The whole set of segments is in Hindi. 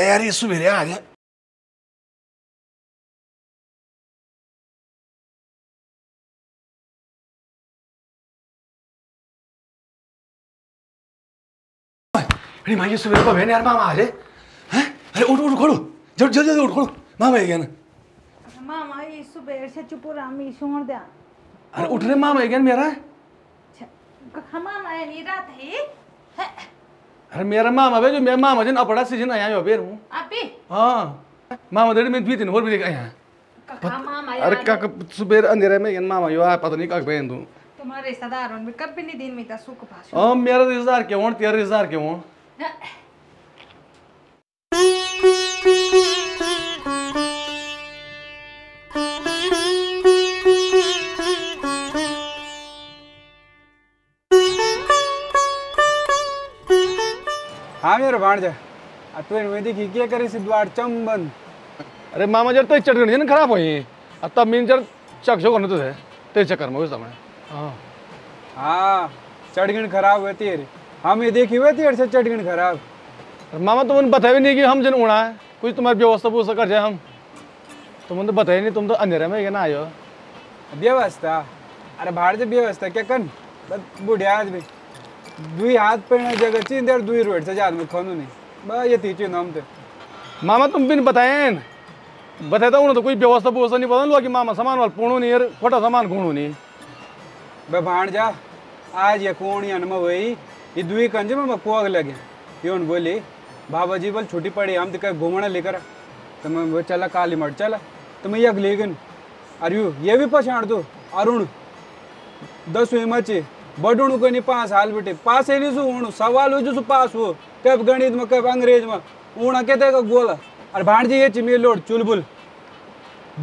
है ये आ गया अरे माँ ये सवेरे को बहन यार मामा आ जाए हैं अरे उठ उठ खोलो जल्दी जल्दी जल्दी उठ खोलो मामा आ गया ना मामा ये सुबह से चुप रहा मी छोड़ दिया अरे उठ रे मामा आ गया ना मेरा मामा नहीं रात है अरे मेरा मामा बे जो मेरा मामा जन अपड़ा सीज़न आया हो बेर हूँ। अभी हाँ। मामा देर में बीती और भी देख आया। काका मामा अरे काका सुबह अंधेरे में इन मामा यो आ पता नहीं का बहन तू तुम्हारे रिश्तेदारों में कब भी नहीं दिन में ता सुख पास हाँ मेरा रिश्तेदार के होन तेरे रिश्तेदार के हूँ। हाँ मेरे भाणजा आ तू में देखी क्या करे सी द्वार चम बंद अरे मामा जर तो चटकनी ना खराब हुई। अब तब मीन जर चक शो करने तो थे तेरे चक्कर में उस समय हाँ। हाँ चटगण खराब हुए तेरे। हम ये देखी हुए तेरे से चटगण खराब। अरे मामा तुमने बताया भी नहीं कि हम जन उड़ा है। कुछ तुम्हारी व्यवस्था व्यवस्था कर जाए हम। तुमने तो बताया नहीं तुम तो अंधेरे में ना आयो? व्यवस्था? अरे भाड़ से व्यवस्था क्या कन बुढ़िया आदमी। दुई हाथ पेड़ जगह चीन देर दुई रोड से जाद में खानू नहीं। बस ये तीची नाम ते मामा तुम भी बताए। बताया था तो कोई व्यवस्था व्यवस्था नहीं पता कि मामा सामान वाल पूणू नहीं यार खोटा सामान घूणू नहीं। बे भाण जा आज ये कौन या नमा वही ये दुई कंजे में कोग लगे। ये उन बोली बाबा जी बोल छुट्टी पड़ी हम तो कहीं घूमने लेकर। तो मैं बोल चला काली मठ चला। तो मैं यक लेगन। अरे यू ये भी पछाड़ दो अरुण। दसवीं मची को नहीं पास हाल बेटे पास है नहीं सु उण सवाल हो जो सु पास हो कब गणित में कब अंग्रेज़ में ऊणा कहते का गोला अरे भाणजी ये ची मेरी लोड चुलबुल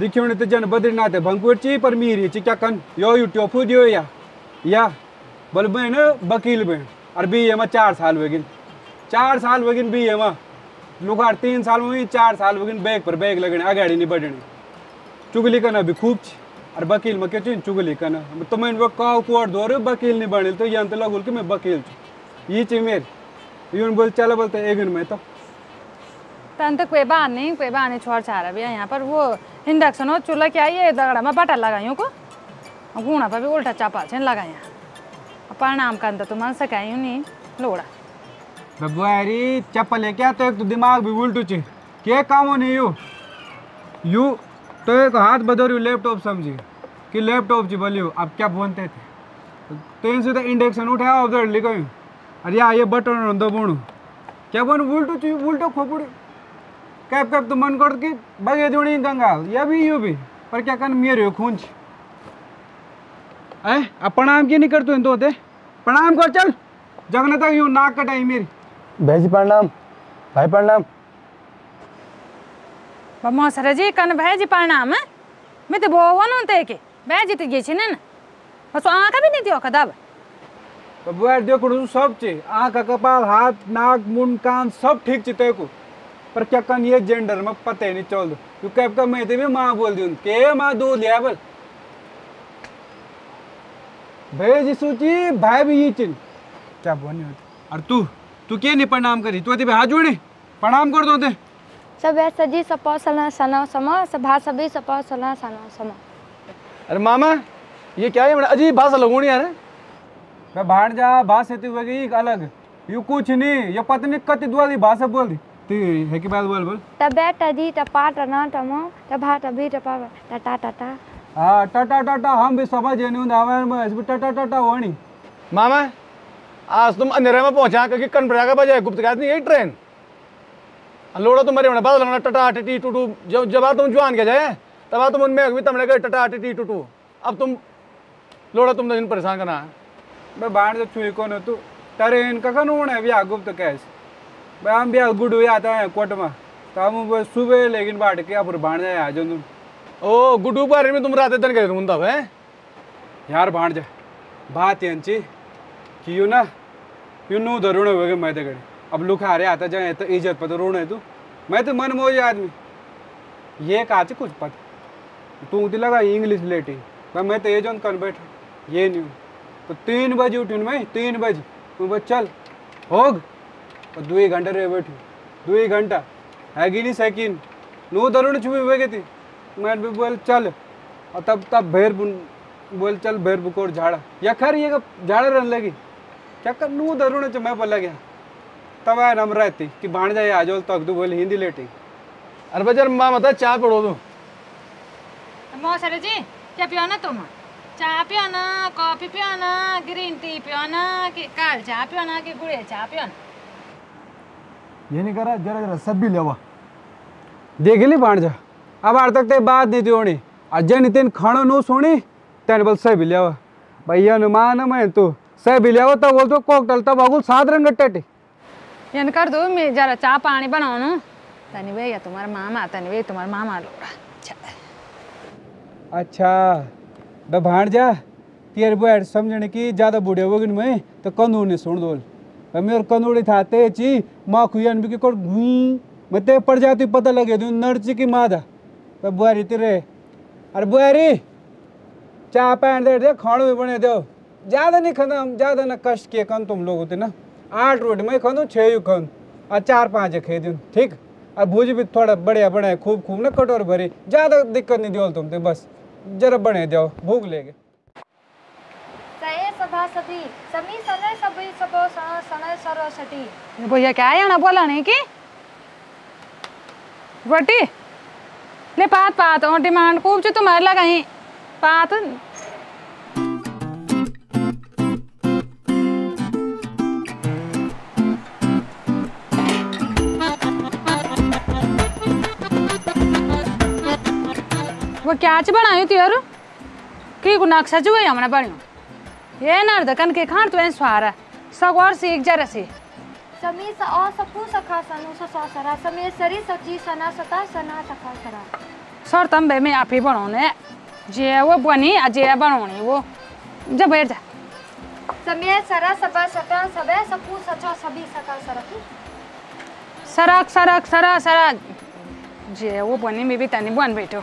दिख्यो ने तो जन बद्रीनाथ भंगपुर ची पर मीरी ची क्या कन यो यू टोफू दियो या या बोल बहन वकील बहन और बी एम चार साल वेगिन चार साल वेगिन बी एम लुगार तीन साल में चार साल वेगिन बैग पर बैग लगने अगाड़ी नहीं बढ़ने चुगली करना भी खूब छी और वकील में क्या चुगली करना तो मैं वो काव कोट दो रे वकील नहीं बने तो यहाँ तो लगुल कि मैं वकील छू। ये चाहिए मेरे। यून बोल चलो बोलते एगन में तो। तन तो कोई बात नहीं कोई बात नहीं छोड़ छाड़ा भी यहाँ पर। वो इंडक्शन हो चूल्हा क्या ये? दगड़ा में बटा लगायूँ को। और गुणा पर भी उल्टा चापा छन लगाया। और परिणाम का अंदर तो मन सकायूँ नहीं लोड़ा। चप्पल है क्या तो एक तो दिमाग भी उल्टू ची के काम हो नहीं यू यू तो एक हाथ बदल लैपटॉप समझी। कि लैपटॉप जी बोलियो अब क्या बोलते थे? तेन से तो इंडक्शन उठाया उधर लिखो अरे या ये बटन दबोणु। क्या बोल, उल्टू ची उल्टो खोपड़ी। कैब कैब तो मन कर कि बगे जोड़ी गंगा या भी, यू भी। पर क्या कर मेरे खून छी। ऐ अब प्रणाम क्यों नहीं करते तो? होते प्रणाम कर, चल। जगने तक यूँ नाक कटाई मेरी। भैजी प्रणाम। भाई, प्रणाम। मौसर जी कन परिणाम है मैं। तो बोवन ते के। भैजी तो गेছি ना बस आँखा भी नहीं दियो कदब तो बुआर देखो सब चे। आँख, कपाल, हाथ, नाक, मुंड, कान सब ठीक चे तेको पर क्या कन ये जेंडर में पता ही नहीं चल दो। तू कैब का मैं भी माँ बोल दी के माँ दूध लिया बोल। भेजी सूची, भाई भी ये चिन। क्या बोलनी होती और तू तू के नहीं प्रणाम करी? तू अति हाथ जोड़े। प्रणाम कर दो ते। सब ऐसा जी सपा सना सना समा सभा सभी सपा सना सना समा। अरे मामा ये क्या है अजीब भाषा लगोनी यार मैं भाड़ जा बात से तू गई अलग। यू कुछ नहीं ये पत्नी कति दुआली भाषा बोल दी ती है की बात बोल बोल। तबे टजी टपा टना टमो टभा टभी टपा टटा टटा हाँ टाटा टाटा हम भी समझ नहीं हूँ हमारे में ऐसे भी टाटा टाटा होनी। मामा आज तुम अंधेरे में पहुँचा क्योंकि कन का बजाय गुप्त नहीं यही ट्रेन? लोड़ा तो मरे बादल लगना टटा टिटी टूटू जब जब तुम जवान के जाए तब तुम उनमें भी तुमने कहे टटा टिटी टूटू अब तुम लोड़ा तुम दिन परेशान करना है। मैं बाहर से छुई कौन तू? ट्रेन का कौन होना है? भी गुप्त कैसे। भाई हम भी गुड हुए आता है कोट में। तो हम सुबह लेकिन बाट के अब बाढ़ जाए आ जाओ तुम ओ गुड्डू बारे में तुम रात दिन तुम तब है? यार बाढ़ जा। बात यांची कि यू ना यू नो धरुण हो गए मैं तो गए अब लुखा रहे आता जाए तो इज़्ज़त पर तो रोना है तू। मैं तो मन मोज आदमी। ये काच कुछ पता? तू तो लगा इंग्लिश लेटी। मैं मैं तो ये जो कर बैठा। ये नहीं तो तीन बजे उठी मैं, तीन बजे। तू बस चल, होग। और दो ही घंटा रहे बैठी। दो ही घंटा। हैगी नहीं सेकिन। नू दरुण छुपी हुए गई थी मैं भी बोल, चल। और तब तब भेर बोल, चल, भेर बुकोर झाड़ा। या खैर ये झाड़ा रहने लगी? क्या कर? नू दरुण मैं बोला गया। तब आया नम रहती कि भाण जाए आजोल तक दू बोल हिंदी लेटी। अरे बजर माँ बता चाय पड़ो तू मौसरे जी क्या पियो ना तुम? चाय पियो ना कॉफ़ी पियो ना ग्रीन टी पियो ना कि काल चाय पियो ना कि गुड़े चाय पियो ना? ये नहीं करा जरा जरा सब भी लेवा। देख ली भाण जा। अब आर तक ते बात नहीं थी होनी। अजय नितिन खाणो नो सोनी तेने बोल सह भी लिया भैया नु मान मैं तू सह भी लिया तब बोल तो कोकटल तब अगुल सात रंग गट्टे ఎనకడదు మీ జర చా పాణి బనాను తనివేయ तुम्हारा मामा तनिवे तुम्हारा मामा लोड़ा। अच्छा अच्छा बे भाणजा तेरे बुआ समझने की ज़्यादा बुढ़े हो गए मैं तो कंदूर ने सुन दोल मेरे कंदूड़ी था ते ची माँ खुन भी कोट घूं मैं ते पड़ जाती पता लगे तू नर्ची की मादा। बे बुआरी तेरे, अरे बुआरी चाय पैन दे दे, खाणो भी बने दो ज़्यादा नहीं खाना हम, ज़्यादा ना कष्ट किए कम तुम लोग होते ना। आठ रोटी मैं खाऊं छः यू खाऊं। और चार पाँच खे दूँ ठीक? और भूज भी थोड़ा बढ़िया बनाए खूब खूब ना कटोर भरी ज़्यादा दिक्कत नहीं दियो तुम ते बस। जरा बने जाओ भूख लेगे। भैया क्या है ना बोला नहीं कि? रोटी? ले पात पात और डिमांड खूब जो तुम्हारे लगाई पात वो क्या च बनायो तिहरू की को नक्शा जो है हमने बनियो? ये ना दकन के खान तो स्वारा सगोर सीख जरा सी। समी स अ सपु सखा सनु स स सरा। समे सरी सची सना सता सना सखा सरा। सर तम बे मैं आप ही बनाउने जे वो बनी आ जे बनाउने वो। जब बैठ जा। समे सरा सबा सटा सबे सपु सचा सभी सका सरकी सरक सरक सरा सरा। जे वो बनी में भी तनी बन बैठो।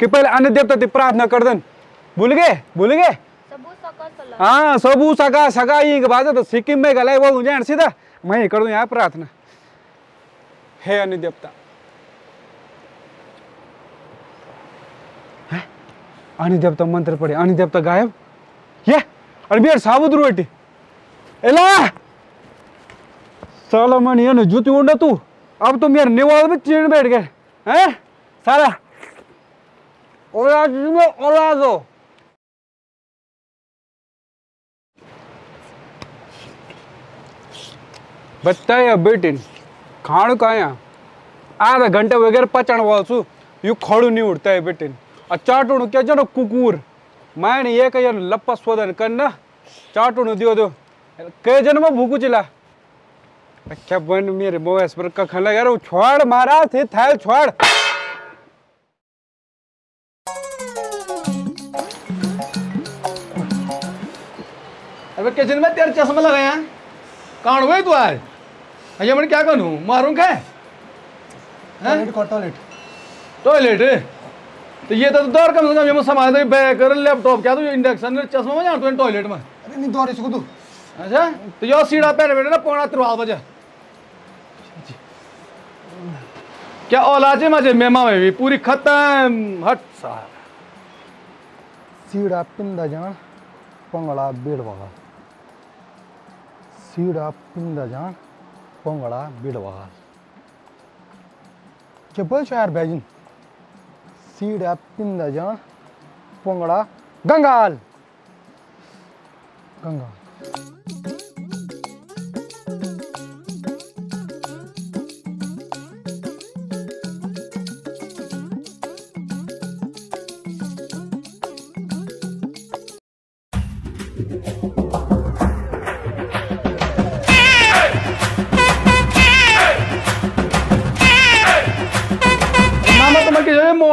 कि पहले अन्य देवता की प्रार्थना कर दन। भूल गए? भूल गए? सबु सका हाँ सबू सगा सगा ये के बाद तो सिक्किम में गलाए वो जान सीधा। मैं ही कर दूँ यहाँ प्रार्थना। हे अन्य देवता। हैं? अन्य देवता मंत्र पढ़े अन्य देवता गायब? ये? और मेरे साबुत रोटी एला! साला मन ये न जूती उड़ तू। अब तो मेरे निवाल में चीन बैठ गए। हैं? साला ওরা দিব অলাদো बताया खाण काया? आधा घंटे वगैरह पचान वाल वालसू, यू खड़ू नहीं उड़ता है बेटी और चाटूण क्या जनो कुकूर। मैंने ये कह लप्पा शोधन करना चाटूण दियो दो। कह जन मैं भूकू चिला। अच्छा बन मेरे मोबाइल पर कखन लगा छोड़ मारा थे थाल छोड़ अबे किचन में तेरे चश्मा लगाया कौन हुए तू आज अजय मैंने क्या करूँ मारूं क्या टॉयलेट टॉयलेट तो ये तो दौर कम से कम ये मैं समाज में बैग कर लैपटॉप क्या तू इंडक्शन चश्मा में जान तू टॉयलेट में अरे नहीं दौड़ इसको तू अच्छा तो यो सीढ़ा पहले बैठे ना पौना तिरवाल बजे क्या औलाजे मज़े मेमा में भी पूरी खत्म हट सार सीड़ा पिंदा जान पंगड़ा बेड़वा ಸೀಡಾ जान ಪೊಂಗಳ ಬಿಡವಾ चप्पल शहर बैजन सीडा पिंदा जान पोंगड़ा गंगाल। गंगाल।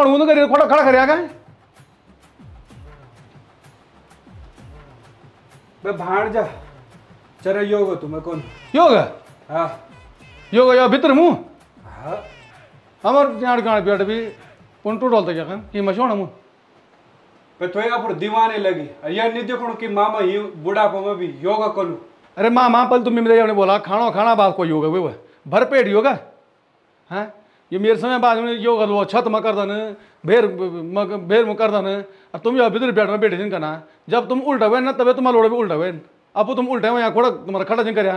ये मोड़ हूँ तो करे खड़ा खड़ा करे आगा बे भाणजा जरा योग तुम्हें कौन योग हाँ योग या भीतर मुँह हाँ हमार जान गाड़ पेट भी कौन टूट होता क्या की मशोण मुँह पे तो आप दीवाने लगी यह नहीं देखो कि मामा ही बुढ़ापा में भी योगा करूँ अरे माँ माँ पल तुम ने बोला खाना खाना बात को योगा वो भर पेट योगा हाँ ये मेरे समय बाद में योगा लो छत में कर दन, भेर म- भेर में कर दन, और तुम यहाँ भीतर बैठ में बैठे जिन करना। जब तुम उल्टा हुए ना, तबे तुम्हारा लोड़ा भी उल्टा हुए। अब तुम उल्टा हुए, यहाँ खोड़ा तुम्हारा खड़ा जिन कर।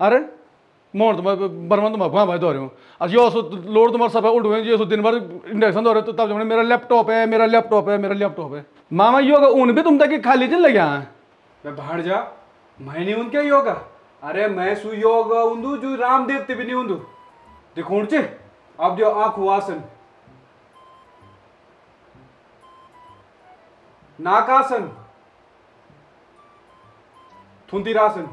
अरे मोड़ तुम बर्मन तुम भगवान भाई दो रहे हो। और यो सो, लोड तुम्हारा सब उल्ट हुए, ये सो दिन भर इंडक्शन दो रहे तो तब जब मेरा लैपटॉप है, मेरा लैपटॉप है, मेरा लैपटॉप है। मामा, योगा ऊन भी तुम तक खाली चल लगे मैं भाणजा मैं नहीं उनके योगा? अरे, मैं सु योग उंदू जो रामदेव ते भी नहीं उंदू देखो चे। अब जो आँख आसन। नाकासन थुंतीरासन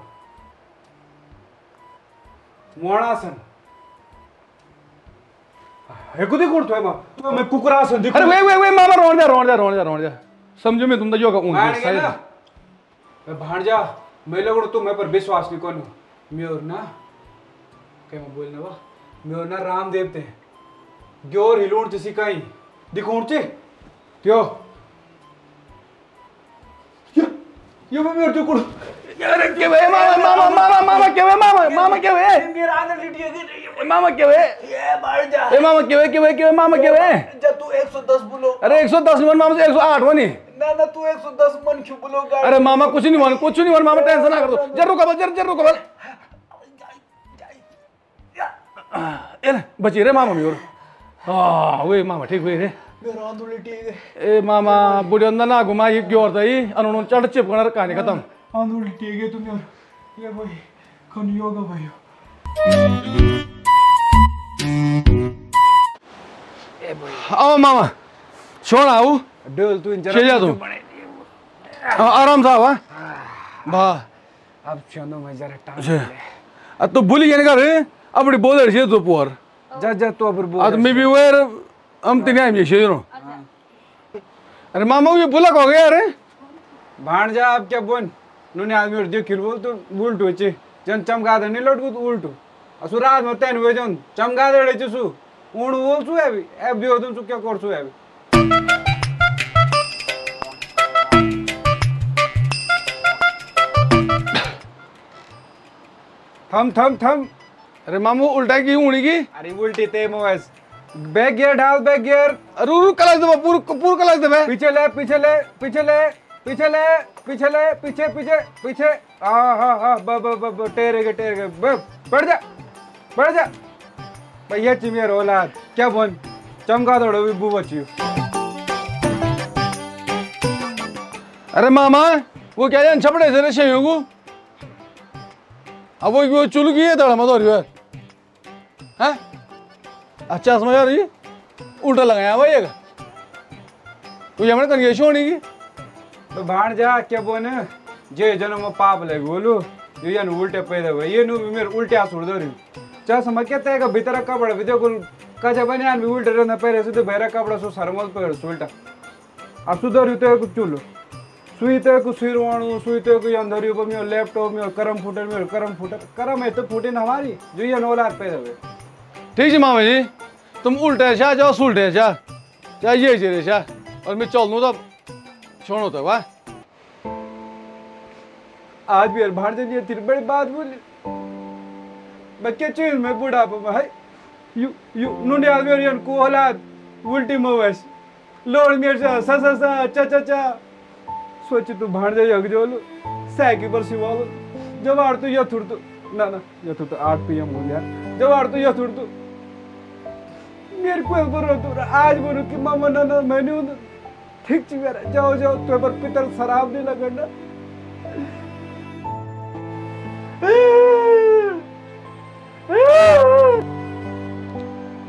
मोणासन हेको देखो तो है माँ? मैं कुकरासन देखो। अरे वे वे वे मामा जा रोन जा रोन जा रोन जा। समझो मैं तुम तो योगा ऊन। मैं भाणजा मैं लोगों तुम मैं पर विश्वास नहीं करूँ। म्योर ना। क्या मैं बोलना ना रामदेव ते ग्योर हिलोण जैसी कहीं दिखोण चे? क्यों ये मैं मेरे जो कुड़। अरे के वे मामा मामा मामा मामा के वे मामा मामा के वे। मेरा आदत लिटी है मामा के वे। ये बाहर जा। ए मामा के वे के वे के वे मामा के वे। जब तू 110 बोलो। अरे 110 मन मामा से 108 वनी ना ना तू 110 मन क्यों बोलो गाड़ी अरे मामा कुछ नहीं मान कुछ नहीं मान मामा टेंशन ना कर दो। जर रुको बल जर जर रुको बल ए ना, रे मामा मियोर। हाँ वे मामा ठीक हुए रे। मेरा है ए मामा बुढ़िया ना घुमा ये क्यों होता ही अनुन चढ़ चिप कर कहानी खत्म। आंदो लिटी है तुम यार ये भाई कौन योगा भाई। आओ मामा छोड़ आओ। डोल तू इन चल जा तू। हाँ, आराम से आओ हाँ। वाह अब चलो मैं जरा टाइम अच्छा। आ तू भूली गया कर अपनी बोल रही तू पुअर जा जा तू अब बोल आज मी बी वेर हम तीन आएँगे शेरो अरे मामा ये बुला हो गया अरे भाणजा अब क्या बोन नुने आदमी और जो खिल बोल तो उल्टो चे जन चमगादड़ नहीं लौट को उल्टो असु रात में तेन हुए जन चमगादड़ चे सु ऊण बोल सु है भी अब भी तुम सु क्या कर सु है भी थम थम थम अरे मामू उल्टा की उड़ी की? अरे उल्टी ते मोस बैक गियर डाल बैक गियर। अरे रू कलाश दे पूरा पूरा कलाश दे बे। पीछे ले पीछे ले पीछे ले पीछे ले पीछे ले पीछे पीछे पीछे। हाँ हाँ हाँ ब ब ब ब टेरे के टेरे के। बढ़ जा बढ़ जा। भैया चिमियर औलाद क्या बोल? चमका दौड़ो भी बू बचियो अरे मामा वो क्या जान छपड़े से रे शेयों को अब वो वो चुल की है मत और यार हैं। अच्छा समझ आ रही उल्टा लगाया भाई ये तू ये मैंने कन्या होनी की? तो भाण जा, क्या बोल जे जन्म पाप लगे, बोलू। जो यान उल्टे पैदा हुए। ये नु मेरे उल्टे आ छोड़ दो रही चा समझ क्या तय का भीतर कपड़ा भी देखो। कजा बने आन भी उल्टे रहना, पहले से तो बहरा कपड़ा सो सरमल सो उल्टा अब सुधर तो चुलो। सुई तो को सिरवाणु सुई तो को अंदर ऊपर में लैपटॉप में करम फुटर में करम फुटर। करम है तो फुटे ना हमारी जो ये नौलाद पैदा हुए। ठीक है मामा जी तुम उल्टे शाह जाओ सुलटे शाह। चाहे ये जेरे शाह। और मैं चल नू तब छोड़ो तो वाह। आज भी भाड़ दे दिया तेरी बड़ी बात बोली। क्या चीज़ में बुढ़ापा में है यू यू नुने आदमी और यान को औलाद उल्टी मोवस लोड़ मेरे सा सा सा चा चा चा। सोच तू भाड़ दे जग जोलो पर सिवालो जब आड़ तू या थुड़ तू ना ना या थुड़ तो आठ पीएम हो गया। जब आड़ तू या थुड़ तू। मेरे को एक बोलो तू आज बोलो कि मामा ना ना मैंने हूँ ठीक ची मेरा, जाओ जाओ तो पर पितर शराब नहीं लगना।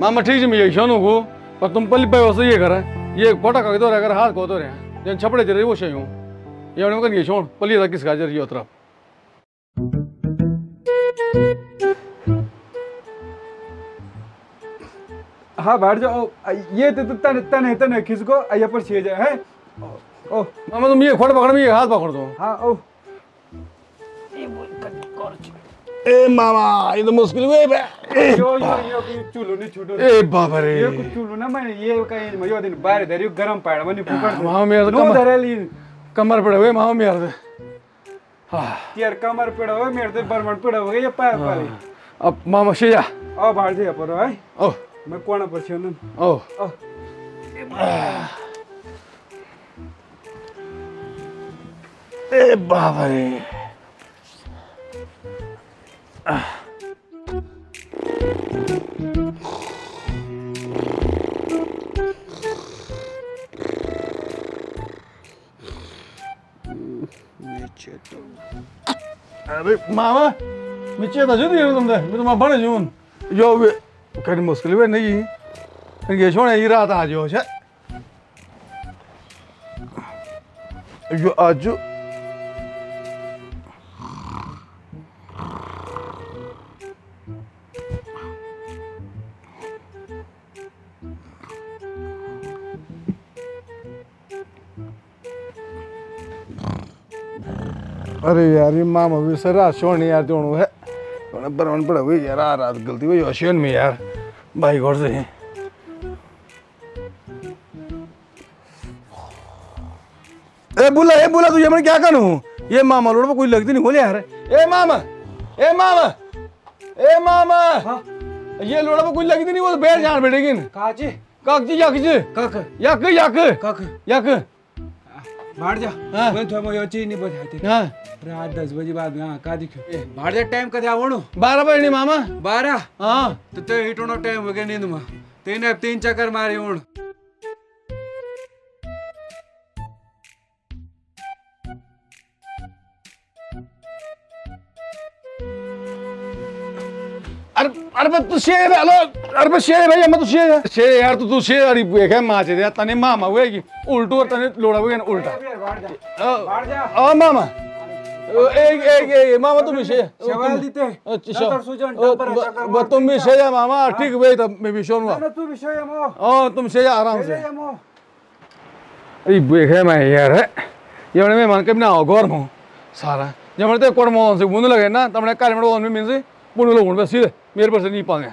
मामा ठीक है मैं ये शोनू को पर तुम पल्ली पे वैसे, ये करा ये फोटा का तो अगर हाथ को तो रहे जन छपड़े जरे वो शे हूँ। ये उन्हें कर ये छोड़ पल्ली तक किस गाजर ये उतरा हाँ बैठ जाओ। ये तो तने तने तने खिसको ये पर छे जाए है? ओ मामा तुम ये खोट पकड़ मैं ये हाथ पकड़ दो। हाँ ओ। ए मामा ये तो मुश्किल हुए बे। यो यो यो चूल्हो नहीं छूटो। ए बाबा रे ये कुछ चूल्हो ना मैं ये कहीं मैं यो दिन बाहर धरी गरम पाड़ मनी फुकट मामा मेरा तो नो कमर धरेली। कमर पड़े हुए मामा मेरा हाँ। यार कमर पड़ा हो मेरे तो बरमण पड़ा हो गया ये पैर पाली। अब मामा शेजा ओ बाहर से पर है ओ। मैं कोना पर छे न। ओ। ओ ए बाबा रे। अरे मामा मैं चेता जो दिया तुमने मैं तुम्हारा बने जून यो वे कहीं मुश्किल वे नहीं ये छोड़े ये रात आज हो छे यो आज अरे यार ये मामा भी सर रात छोड़ने यार दोनों है। बरवन पड़ा हुई यार आ रात गलती हुई ओशियन में यार। भाई घर से। ए बुला ए बुला तुझे मैं क्या करूँ? ये मामा रोड पर कोई लगती नहीं बोले यार। ए मामा ए मामा ए मामा। ये लोड़ा पर कोई लगती नहीं वो तो बैठ जान बैठेगी। काची काक जी यक जी। कक यक यक कक यक बाहर जा। मैं तो मैं योची नहीं बताती हाँ। रात दस बजे बाद में हाँ का दिखो। बाहर जा टाइम कदे आवणो? बारह बजे नहीं मामा। बारह? हाँ। तो ते हिटोनो टाइम हो गया नींद में। तीन तीन चक्कर मारे उण अरे अरे तू शेर है अरे शेर है भैया मैं शेर है शेर यार तू तू शेर अरे एक है माचे दे तने मामा हुए की उल्टू तने लोड़ा हुए ना उल्टा बाहर जा बाहर जा ओ मामा एक एक एक मामा तुम शेर सवाल तुम- अच्छा ओ, टपर ब- चक्कर ब- तुम भी शेर है मामा ठीक हुए तब मैं भी शोरूँगा ना तू विषय मो ओ तुम शेर आराम से अरे बेख है मैं यार है ये मैं मन के ना गौर मो सारा जब मैं कोड मो से बुन लगे ना तमने कार्य में ऑन से बुन लोग उन पे सीधे मेरे पर से नहीं पाएँगे।